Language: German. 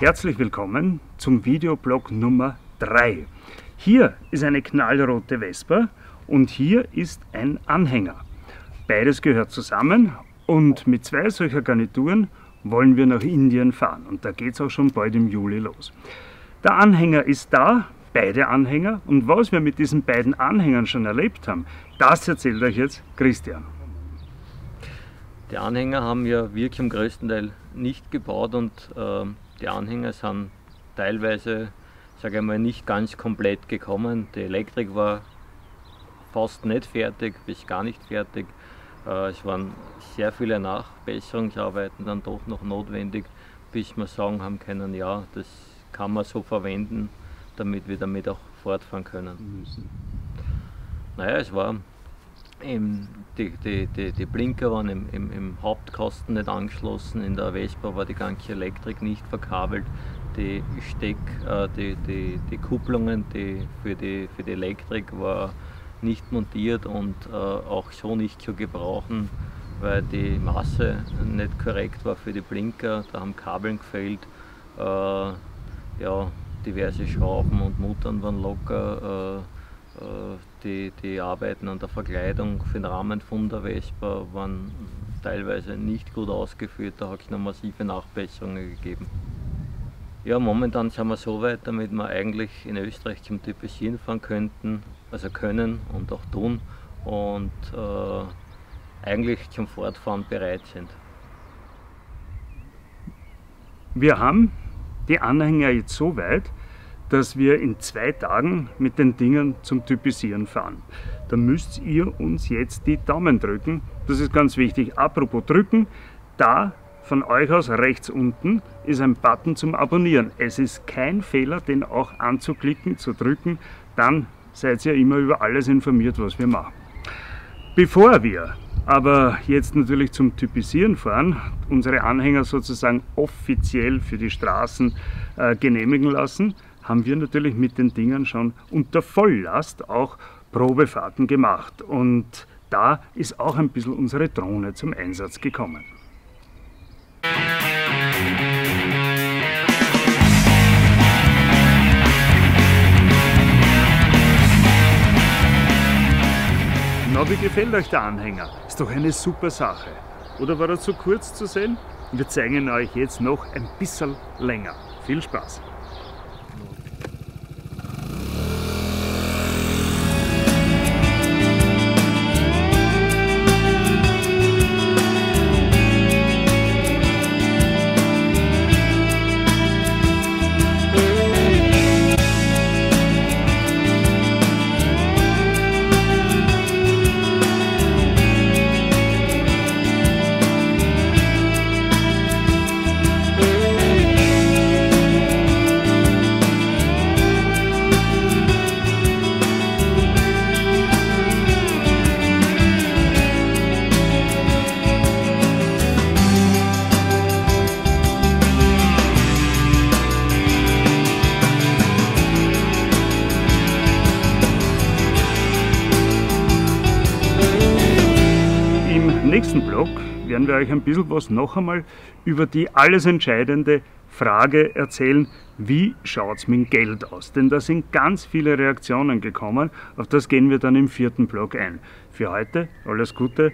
Herzlich willkommen zum Videoblog Nummer 3. Hier ist eine knallrote Vespa und hier ist ein Anhänger. Beides gehört zusammen und mit zwei solcher Garnituren wollen wir nach Indien fahren und da geht es auch schon bald im Juli los. Der Anhänger ist da, beide Anhänger und was wir mit diesen beiden Anhängern schon erlebt haben, das erzählt euch jetzt Christian. Die Anhänger haben ja wirklich im größten Teil nicht gebaut und äh, die Anhänger sind teilweise, sage ich mal, nicht ganz komplett gekommen. Die Elektrik war fast nicht fertig, bis gar nicht fertig. Äh, es waren sehr viele Nachbesserungsarbeiten dann doch noch notwendig, bis wir sagen haben können, ja, das kann man so verwenden, damit wir damit auch fortfahren können. Müssen. Naja, es war im, die, die, die, die, Blinker waren im, im, im, Hauptkasten nicht angeschlossen, in der Vespa war die ganze Elektrik nicht verkabelt, die Steck, äh, die, die, die Kupplungen die für, die, für die Elektrik war nicht montiert und äh, auch so nicht zu gebrauchen, weil die Masse nicht korrekt war für die Blinker, da haben Kabeln gefehlt, äh, ja, diverse Schrauben und Muttern waren locker. Äh, äh, die, die Arbeiten an der Verkleidung für den Rahmen von der Vespa waren teilweise nicht gut ausgeführt, da hat es noch massive Nachbesserungen gegeben. Ja, momentan sind wir so weit, damit wir eigentlich in Österreich zum Typisieren fahren könnten, also können und auch tun und äh, eigentlich zum Fortfahren bereit sind. Wir haben die Anhänger jetzt so weit, dass wir in zwei Tagen mit den Dingen zum Typisieren fahren. Da müsst ihr uns jetzt die Daumen drücken. Das ist ganz wichtig. Apropos drücken, da von euch aus rechts unten ist ein Button zum Abonnieren. Es ist kein Fehler, den auch anzuklicken, zu drücken. Dann seid ihr immer über alles informiert, was wir machen. Bevor wir aber jetzt natürlich zum Typisieren fahren, unsere Anhänger sozusagen offiziell für die Straßen äh, genehmigen lassen, haben wir natürlich mit den Dingen schon unter Volllast auch Probefahrten gemacht. Und da ist auch ein bisschen unsere Drohne zum Einsatz gekommen. Na, wie gefällt euch der Anhänger? Ist doch eine super Sache. Oder war er zu kurz zu sehen? Wir zeigen euch jetzt noch ein bisschen länger. Viel Spaß! Nächsten Blog werden wir euch ein bisschen was noch einmal über die alles entscheidende Frage erzählen, wie schaut es mit Geld aus? Denn da sind ganz viele Reaktionen gekommen, auf das gehen wir dann im vierten Blog ein. Für heute alles Gute